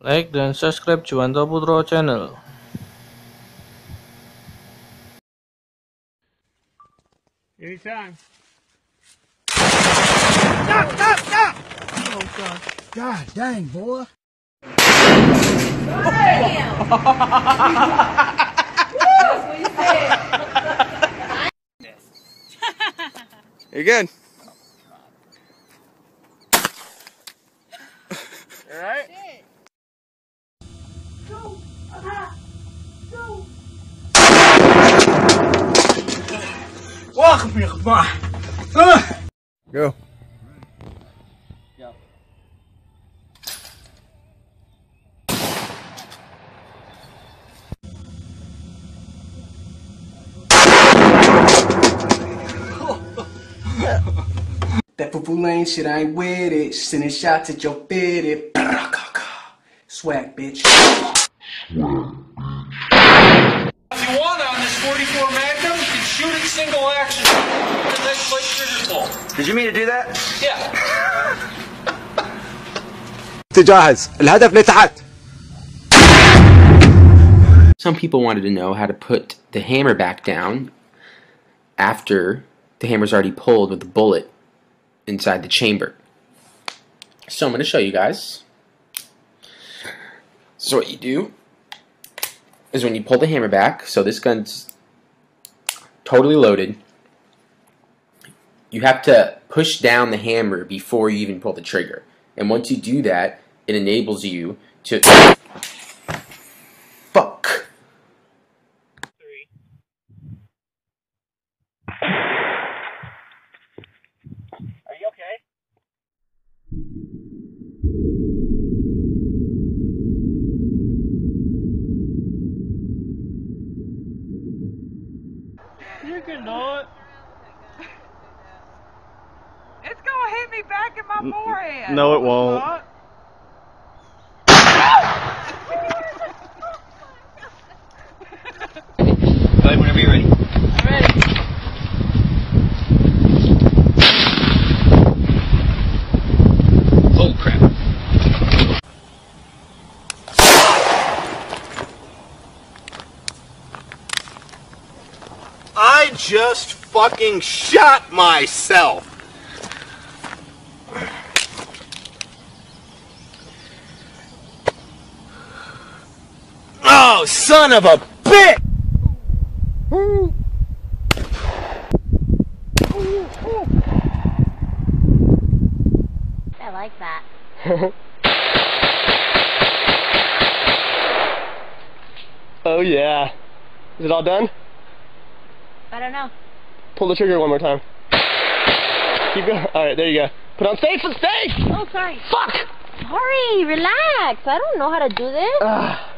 Like dan subscribe Juwanto Putro Channel. Ini. Stop, stop, stop! Oh god. God dang, boy. Damn. you? Welcome here, come. Go. that poo lane shit, I ain't with it. Sending shots at your fitted. Swag, bitch. If you want on this 44 Magnum, you can shoot it single action. The next light trigger pull. Did you mean to do that? Yeah. تجهز الهدف لتحت Some people wanted to know how to put the hammer back down after the hammer's already pulled with the bullet inside the chamber. So I'm going to show you guys. So what you do is when you pull the hammer back, so this gun's totally loaded, you have to push down the hammer before you even pull the trigger. And once you do that, it enables you to fuck. Are you okay? You can do it. It's gonna hit me back in my forehead. No, it won't. What? Go whenever you're ready. I'm ready. Oh crap. I just fucking shot myself. Oh, son of a bitch! I like that. Oh yeah. Is it all done? I don't know. Pull the trigger one more time. Keep going. Alright, there you go. Put on safe and safe! Oh, sorry. Fuck! Sorry, relax. I don't know how to do this. Ah.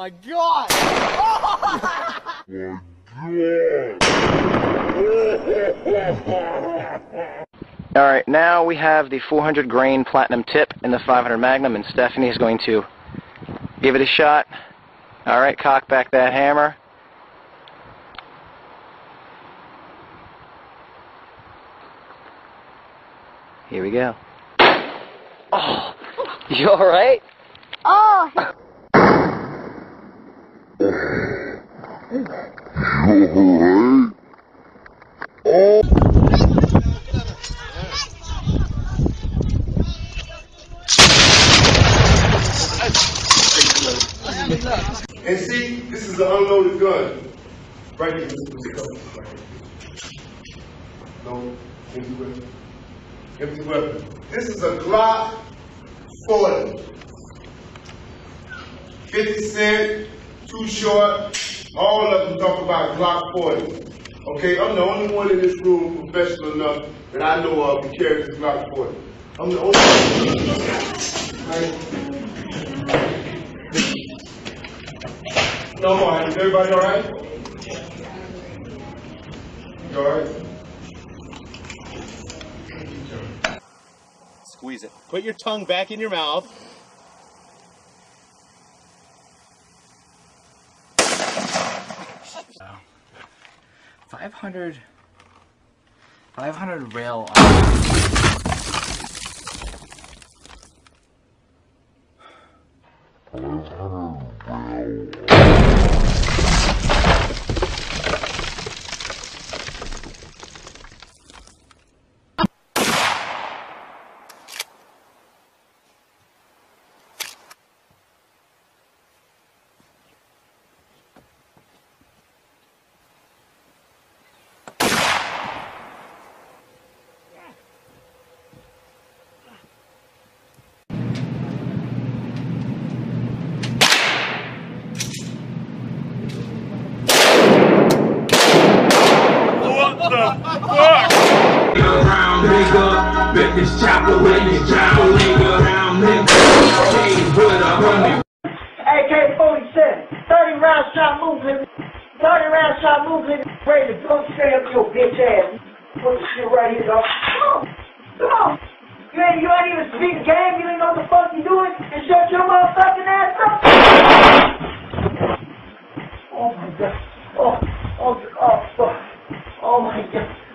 My God. My God! Alright, now we have the 400 grain platinum tip and the 500 magnum, and Stephanie is going to give it a shot. Alright, cock back that hammer. Here we go. Oh, you alright? Oh, And see, this is an unloaded gun. Right here. Right here. No, empty weapon. Empty weapon. This is a Glock 40. 50 Cent, Too Short, all of them talk about Glock 40. Okay, I'm the only one in this room professional enough that I know of to carry this Glock 40. I'm the only one. Right? No more. Is everybody all right? You all right? Squeeze it. Put your tongue back in your mouth. Five hundred. Five hundred rail. Bet this chopper when you drown nigga. Around nigga, came with a hundred. AK 47, 30 round shot movement, 30 round shot movement, ready to go straight up your bitch ass. Put the shit right here, dog. Come on, come on. You ain't, you ain't even speak game, you ain't know what the fuck you doing, and shut your motherfucking ass up. Oh my god. Oh, oh, oh, fuck. Oh my god.